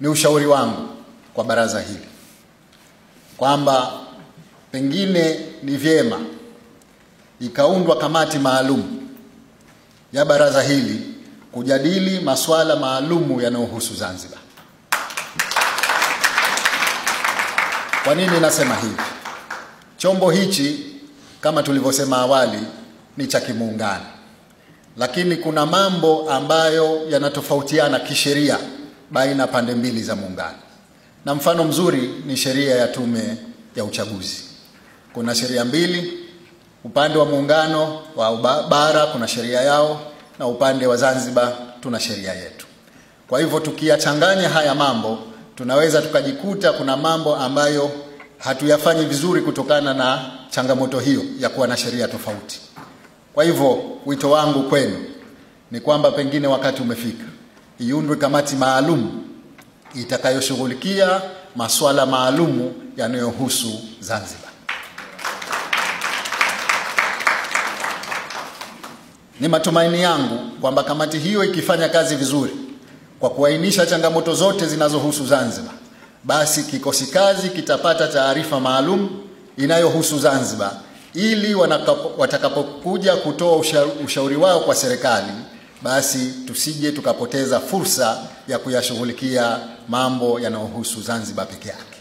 ni ushauri wangu kwa baraza hili kwamba pengine ni vyema ikaundwa kamati maalum ya baraza hili kujadili masuala maalumu yanayohusu Zanzibar. Kwa nini nasema hivi? Chombo hichi kama tulivyosema awali ni cha kimuungano, lakini kuna mambo ambayo yanatofautiana kisheria baina pande mbili za muungano, na mfano mzuri ni sheria ya tume ya uchaguzi. Kuna sheria mbili, upande wa muungano wa bara kuna sheria yao na upande wa Zanzibar tuna sheria yetu. Kwa hivyo tukiyachanganya haya mambo, tunaweza tukajikuta kuna mambo ambayo hatuyafanyi vizuri kutokana na changamoto hiyo ya kuwa na sheria tofauti. Kwa hivyo wito wangu kwenu ni kwamba pengine wakati umefika iundwe kamati maalum itakayoshughulikia masuala maalumu yanayohusu Zanzibar. Ni matumaini yangu kwamba kamati hiyo ikifanya kazi vizuri kwa kuainisha changamoto zote zinazohusu Zanzibar, basi kikosi kazi kitapata taarifa maalum inayohusu Zanzibar ili watakapokuja kutoa ushauri wao kwa serikali, basi tusije tukapoteza fursa ya kuyashughulikia mambo yanayohusu Zanzibar peke yake.